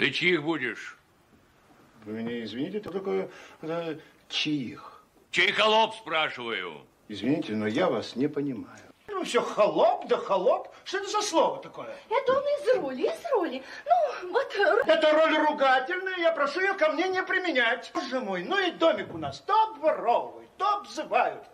Ты чьих будешь? Вы меня извините, это такое... Э, да, чьих? Чей холоп, спрашиваю? Извините, но я вас не понимаю. Ну, все холоп да холоп. Что это за слово такое? Это он из роли, из роли. Ну, вот... Это роль ругательная, я прошу ее ко мне не применять. Боже мой, ну и домик у нас то обворовывают, то обзывают.